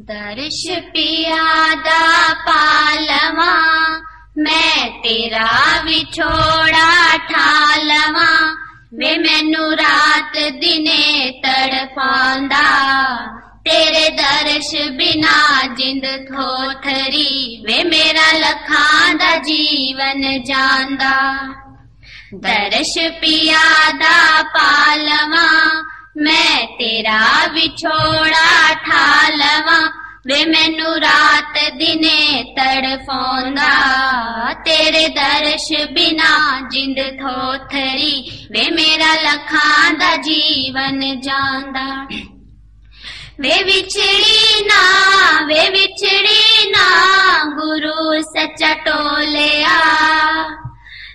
दर्श पिया दा पालवा मैं तेरा विछोड़ा ठालवा वे मैनू रात दिने तड़पांदा, तेरे दर्श बिना जिंद थोथरी। वे मेरा लखां जीवन जांदा। दर्श पिया दा पालवा मैं तेरा विछोड़ा ठालवा वे मैनू रात दिने तड़फोंदा तेरे दर्श बिना जिंद थोथरी वे मेरा लखां दा जीवन जांदा वे विछड़ी ना वे विछड़ी ना गुरु सच्चा टोलिया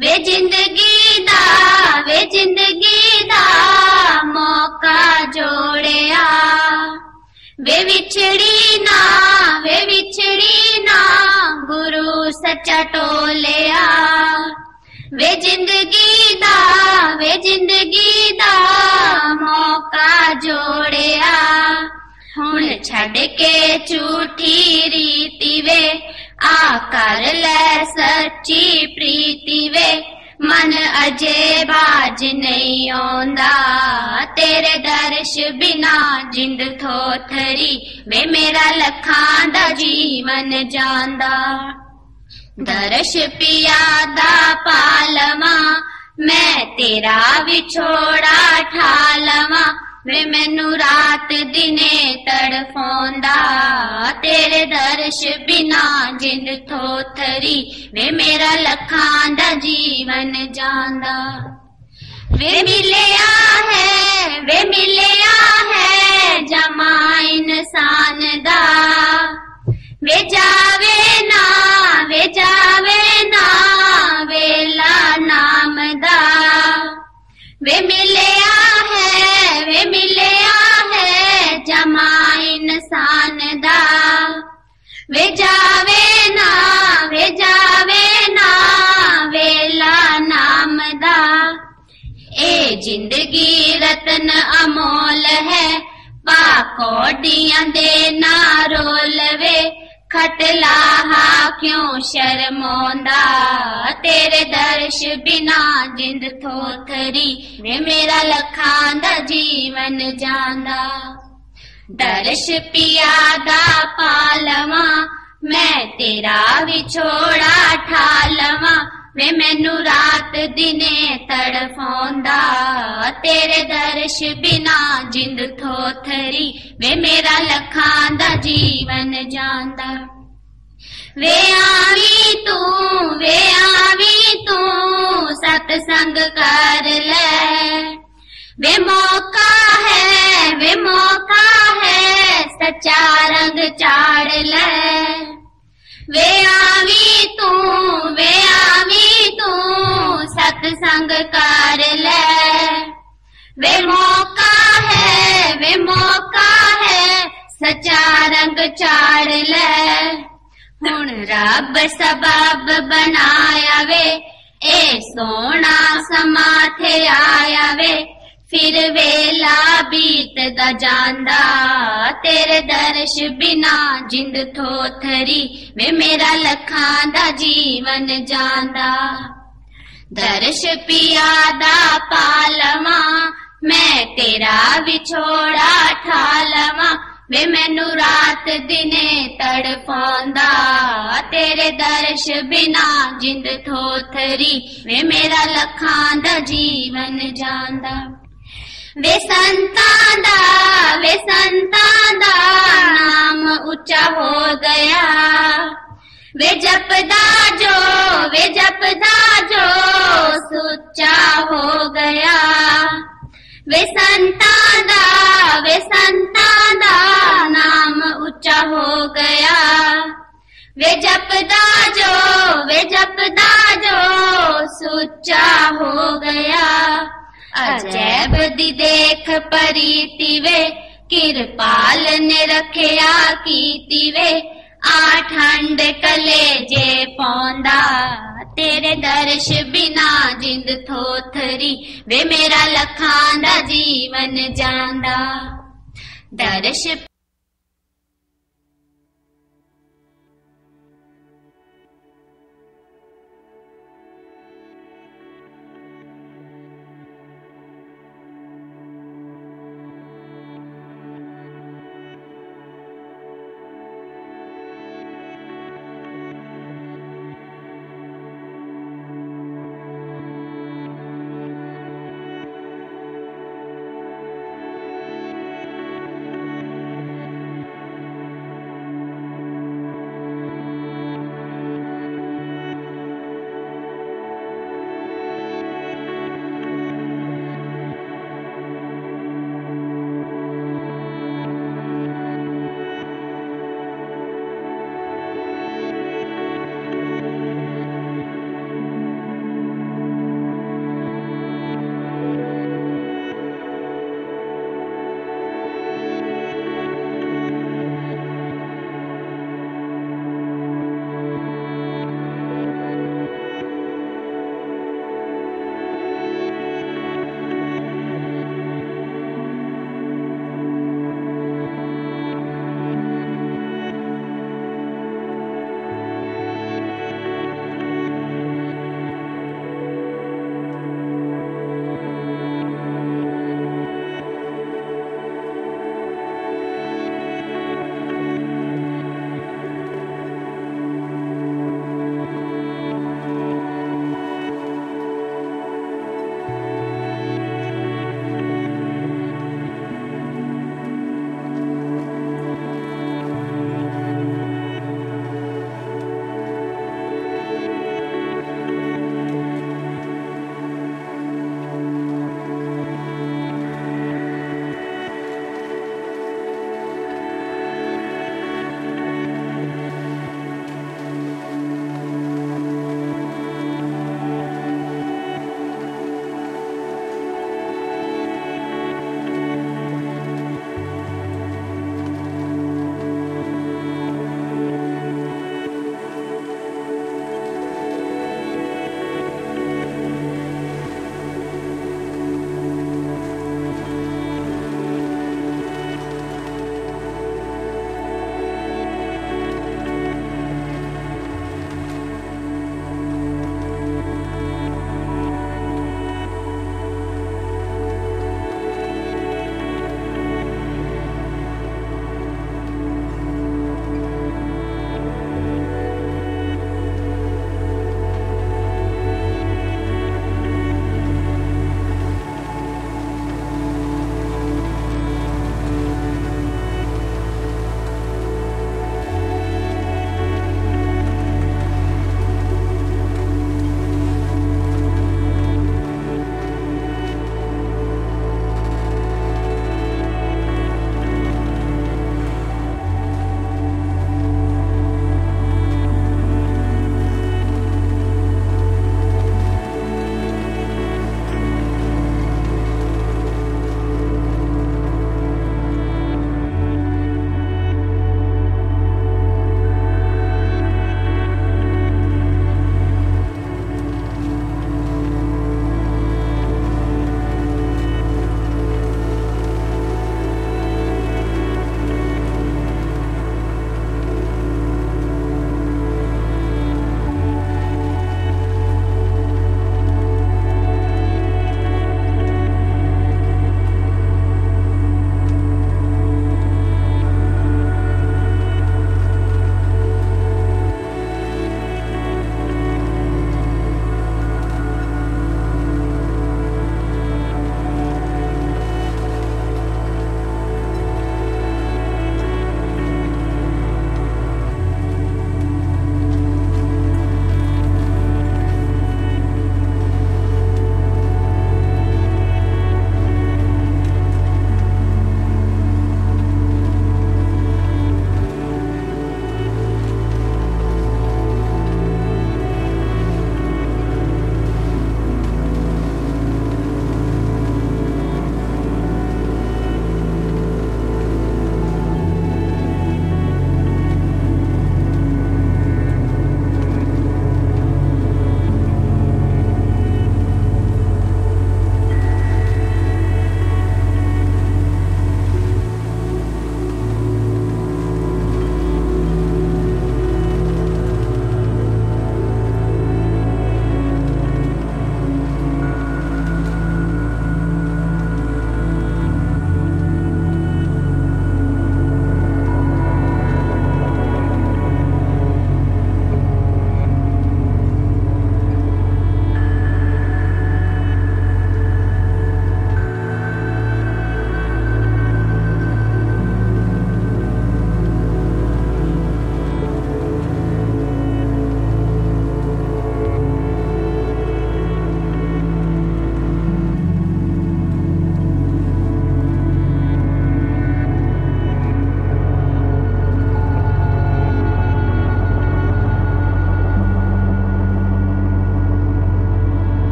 वे ज़िंदगी दा, वे ज़िंदगी दा मौका जोड़िया। वे विछड़ी ना, वे विछड़ी ना गुरु सच्चा टोलिया। वे ज़िंदगी दा, वे ज़िंदगी दा मौका जोड़िया। हुन छड़ के झूठी रीति वे ल सच्ची प्रीति वे मन अजे बाज नहीं अजेबाज तेरे दर्श बिना जिंद थोथरी वे मेरा ला जीवन जांदा। दर्श पिया दा पालमा मैं तेरा विछोड़ा ठालमा। ਵੇ ਮੈਨੂੰ ਰਾਤ ਦਿਨੇ ਤੜਫਾਉਂਦਾ ਤੇਰੇ ਦਰਸ਼ ਬਿਨਾ ਜਿੰਦ ਥੋਥਰੀ ਵੇ ਮੇਰਾ ਲੱਖਾਂ ਦਾ ਜੀਵਨ ਜਾਂਦਾ ਵੇ ਮਿਲਿਆ ਹੈ ਵੇ ਮਿਲਿਆ ਹੈ ਜਮਾ ਇਨਸਾਨ ਦਾ ਵੇ ਜਾਵੇ ਨਾ ਵੇ ਜਾਵੇ ਨਾ ਵੇਲਾ ਨਾਮ ਦਾ ਵੇ इंसान दा। वे जावे ना, वे जावे ना, वेला नाम दा। ए ज़िंदगी रतन अमोल है पाकोडिया दे ना रोलवे खटलाहा क्यों शर्मोंदा? तेरे दर्श बिना जिंद थोथरी, वे मेरा लखांदा जीवन जांदा। ਦਰਸ਼ ਪਿਆ ਦਾ ਪਾਲਵਾ ਮੈਂ ਤੇਰਾ ਵਿਛੋੜਾ ਠਾਲਵਾ ਵੇ ਮੈਨੂੰ ਰਾਤ ਦਿਨੇ ਤੜਫਾਉਂਦਾ, ਤੇਰੇ ਦਰਸ਼ ਬਿਨਾ ਜਿੰਦ ਥੋਥਰੀ। ਵੇ ਮੇਰਾ ਲੱਖਾਂ ਦਾ ਜੀਵਨ ਜਾਂਦਾ। ਵੇ ਆਵੀ ਤੂੰ, ਵੇ ਆਵੀ ਤੂੰ ਸਤ ਸੰਗ ਕਰ ਲੈ। वे मौका है, वे मौका है, सच्चा रंग चाड़ ले। वे आवी तू, वे आवी तू, सत्संग कर ले। वे मौका है, वे मौका है, सच्चा रंग चाड़ ले। हुन रब सबब बनाया वे ए सोना समाथे आया वे ਫਿਰ ਵੇਲਾ ਬੀਤਦਾ ਜਾਂਦਾ। ਤੇਰੇ ਦਰਸ਼ ਬਿਨਾ ਜਿੰਦ ਥੋਥਰੀ, ਵੇ ਮੇਰਾ ਲੱਖਾਂ ਦਾ ਜੀਵਨ ਜਾਂਦਾ। ਦਰਸ਼ ਪਿਆ ਦਾ ਪਾਲਵਾ ਮੈਂ ਤੇਰਾ ਵਿਛੋੜਾ ਠਾਲਵਾ ਵੇ ਮੈਨੂੰ ਰਾਤ ਦਿਨੇ ਤੜਪਾਉਂਦਾ ਤੇਰੇ ਦਰਸ਼ ਬਿਨਾ ਜਿੰਦ ਥੋਥਰੀ, ਵੇ ਮੇਰਾ ਲੱਖਾਂ ਦਾ ਜੀਵਨ ਜਾਂਦਾ। वे संतादा वे संतादा नाम ऊँचा हो गया। वे जपदा जो, वे जपदा जो सुचा हो गया। वे संतादा वे संता दा नाम ऊँचा हो गया। वे जपदा जो, वे जपदा जो सुचा हो गया। अजय बदि देख परीति वे, किरपाल ने रखया कीति वे। आठंड कलेजे पौंदा, तेरे दर्श बिना जिंद थोथरी, वे मेरा लखांदा जीवन जांदा। दर्श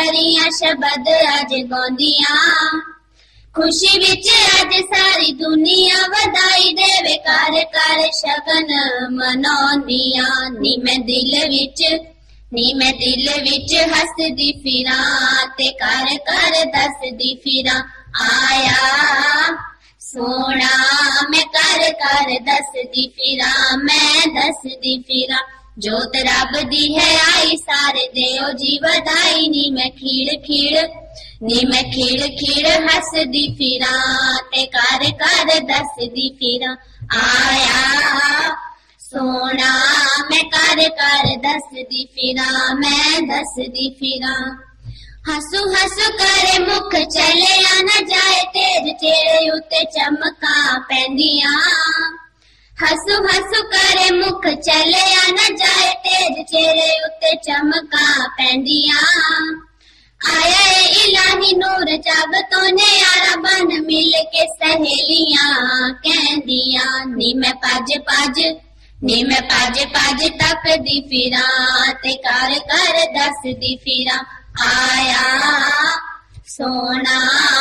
ਖੁਸ਼ੀਆਂ ਸ਼ਬਦ ਅਜ ਗਾਉਂਦੀਆਂ। ਖੁਸ਼ੀ ਵਿੱਚ ਅੱਜ ਸਾਰੀ ਦੁਨੀਆ ਵਧਾਈ ਦੇਵੇ। ਕਰ ਕਰ ਸ਼ਗਨ ਮਨਾਉਂਦੀਆਂ। ਨੀ ਮੈਂ ਦਿਲ ਵਿੱਚ ਨੀ ਮੈਂ ਦਿਲ ਵਿੱਚ ਹੱਸਦੀ ਫਿਰਾਂ ਤੇ ਕਰ ਕਰ ਦੱਸਦੀ ਫਿਰਾਂ, ਆਇਆ ਸੋਣਾ ਮੈਂ ਕਰ ਕਰ ਦੱਸਦੀ ਫਿਰਾਂ, ਮੈਂ ਦੱਸਦੀ ਫਿਰਾਂ। जोत रब दी है आई सारे देव जी बधाई नी मैं खीड़ खीड़ नी मैं खीड़ खीड़ हस दी फिरा, ते कर कर दस दी फिरा। आया सोना, मैं कर कर दस दी फिरा, मैं दस दी फिरा। हसु हसु करे मुख चले आना न जाए, तेज तेरे उते चमका पैंदियाँ। हंसू हंसू करे मुख चले आना जाए तेज चेहरे उते चमका पेंदिया। आया ए इलाही नूर जागतों ने आरा बन मिल के सहेलियाँ कह दिया नी मैं पाज पाज, नी मैं पाज पाज तप दी फिरा, ते कार कर दस दी फिरा। आया, सोना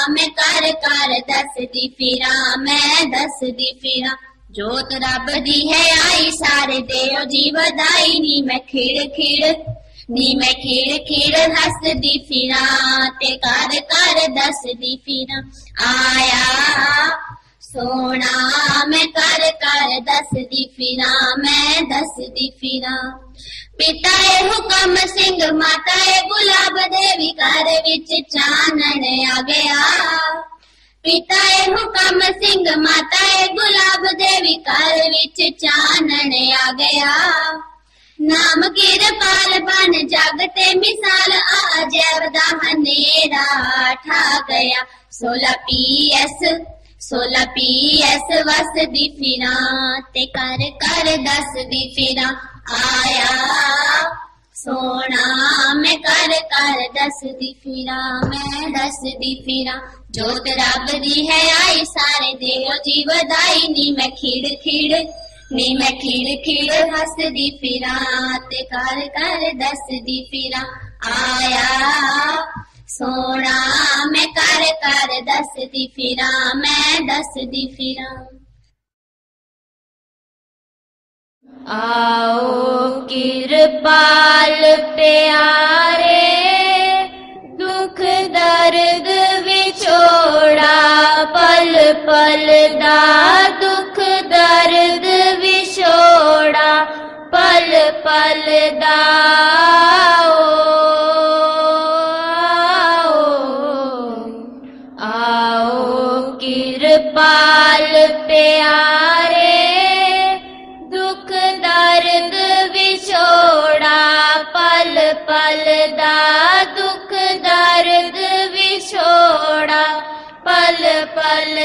मैं कर कर दस दी फिरा, मैं दस दी फिरा। ਜੋਤ ਰੱਬ ਦੀ ਹੈ ਆਈ ਸਾਰੇ ਦੇਓ ਜੀ ਵਧਾਈ ਨੀ ਮੈਂ ਖਿੜ ਖਿੜ, ਨੀ ਮੈਂ ਖਿੜ ਖਿੜ ਹੱਸਦੀ ਫਿਰਾਂ ਤੇ ਕਰ ਕਰ ਦੱਸਦੀ ਫਿਰਾਂ। ਆਇਆ ਸੋਨਾ ਮੈਂ ਕਰ ਕਰ ਦੱਸਦੀ ਫਿਰਾਂ, ਮੈਂ ਦੱਸਦੀ ਫਿਰਾਂ। ਪਿਤਾ ਏ ਹੁਕਮ ਸਿੰਘ, ਮਾਤਾ ਏ ਗੁਲਾਬ ਦੇਵੀ ਘਰ ਵਿੱਚ ਚਾਨਣ ਆ ਗਿਆ। पिता है हुकम सिंह माता है गुलाब देवी काल विच चानन आ गया। नाम किरपाल बन जागते मिसाल आ जैवदा हनेरा ठा गया। सोला पी एस सोला पी एस वस दी फिरा, ते कर कर दस दी फिरा आया। सोना मैं कर कर दस दी फिरा, मैं दस दी फिरा। जोत दी है आई सारे देव जीवदाई नी मैं खिड़ खिड़ नी मैं खिड़ खिड़ हस दी फिरा, ते कर कर दस दी फिरा। आया, सोना, मैं कर कर दस दी फिरा, मैं दस दी फिरा। आओ किरपाल प्यारे पल पल दा दुख दर्द विछोड़ा पल पल दा आओ आओ किरपाल प्यारे पल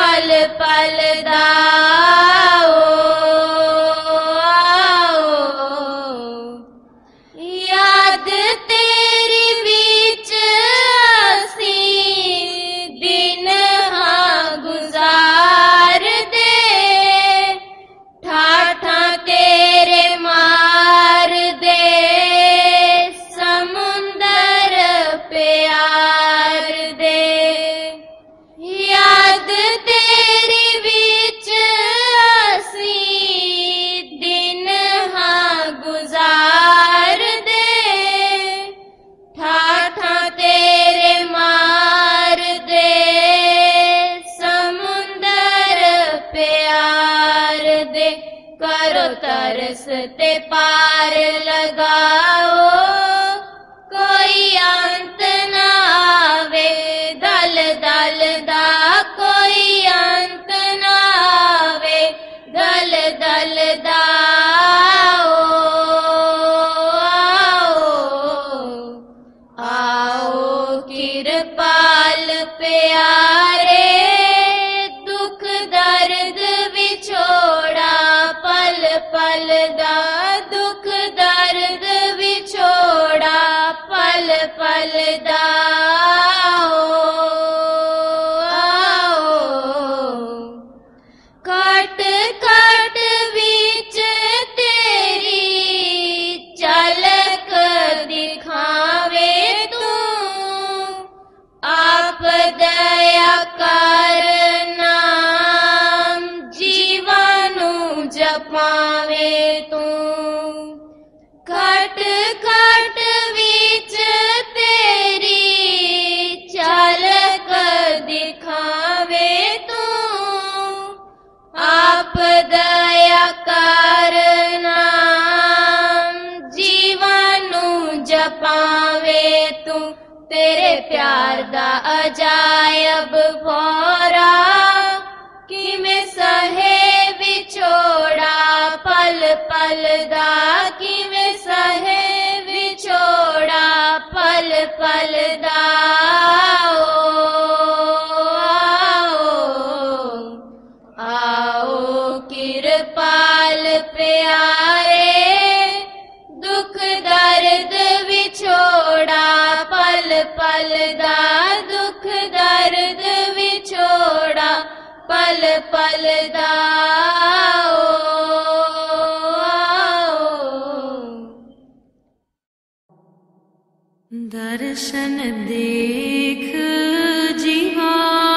पल पल दा पावे तू तेरे प्यार दा अजायब भोरा। कि मैं सहे बिछोड़ा पल पल दा, कि मैं सहे पल दा दुख दर्द विछोड़ा पल पल दा दर्शन देख जीवा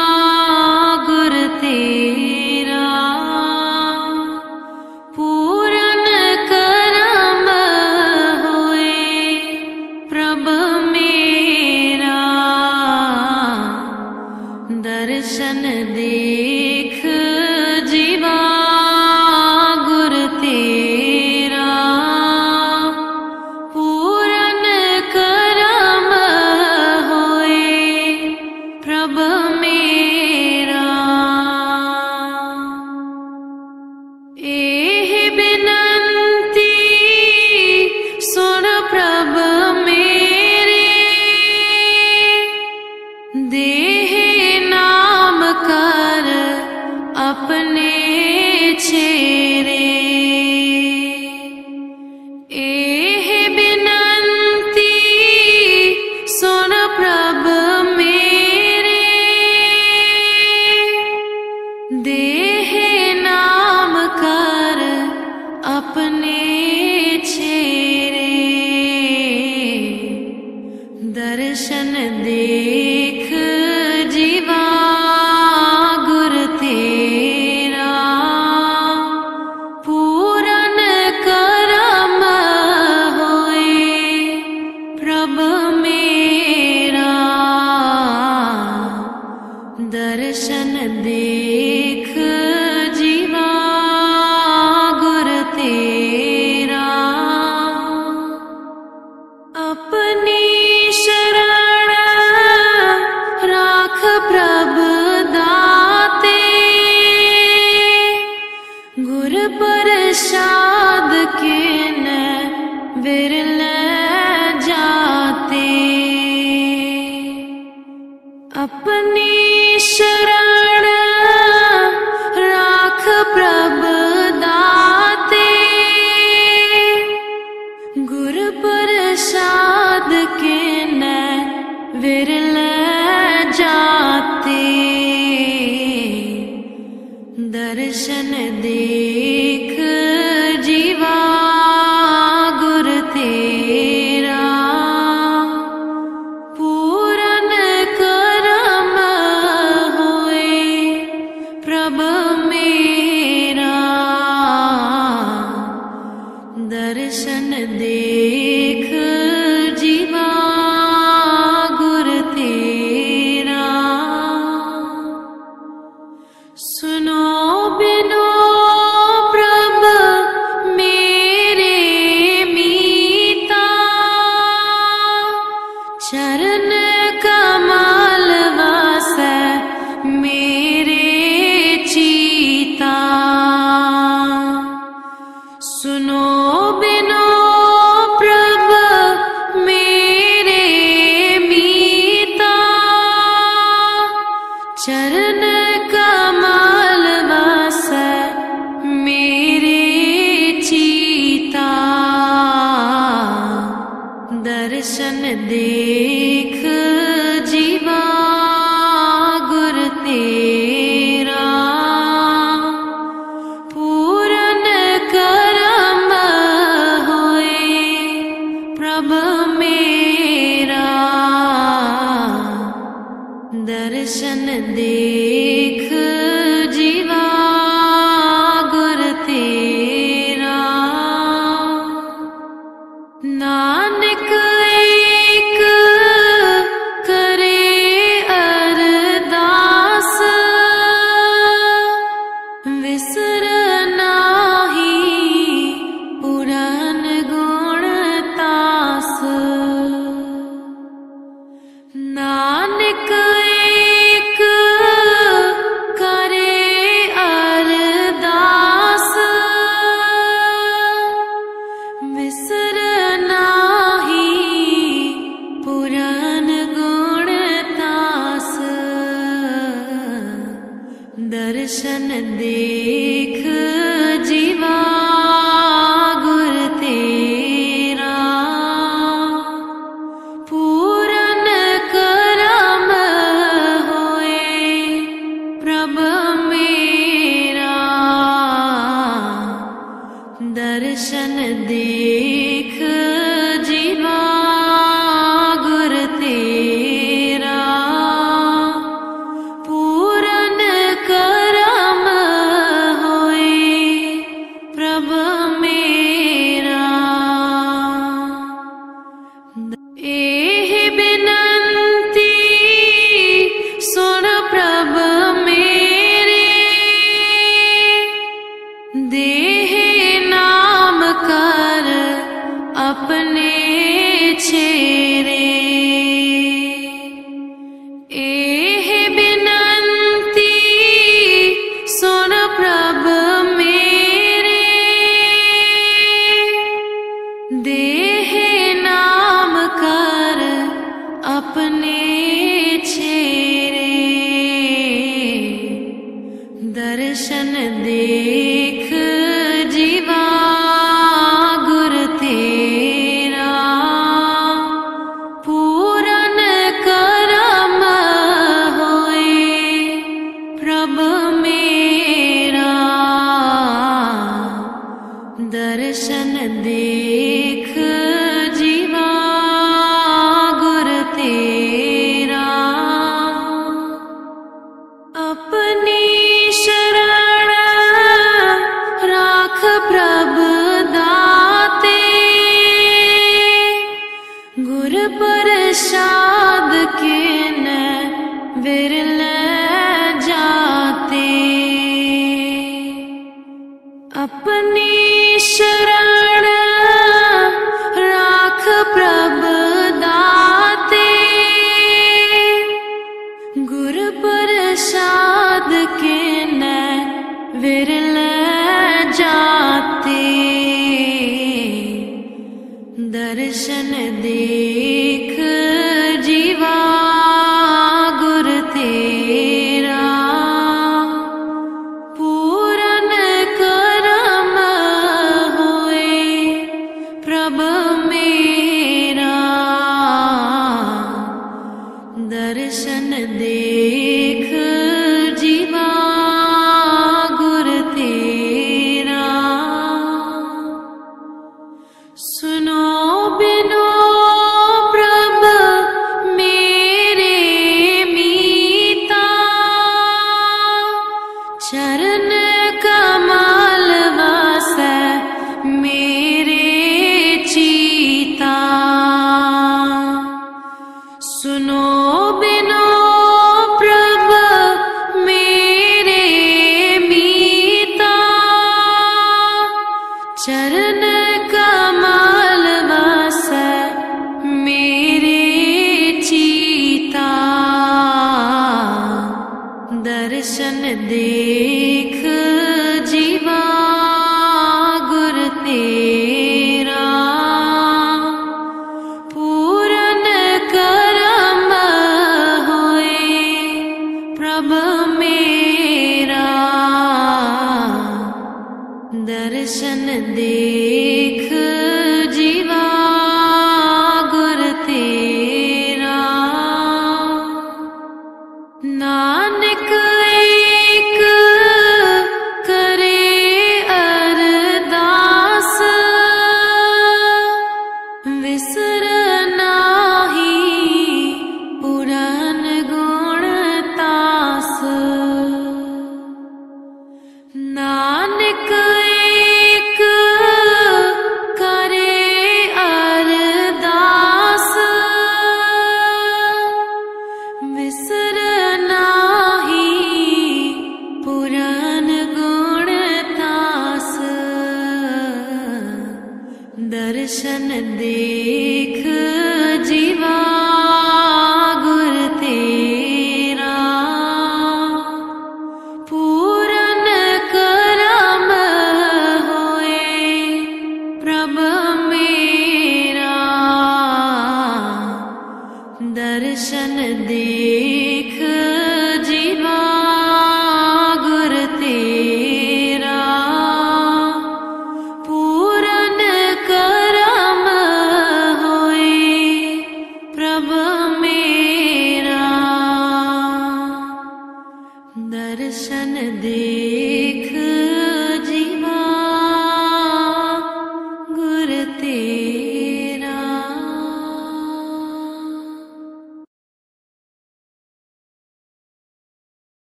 Come on.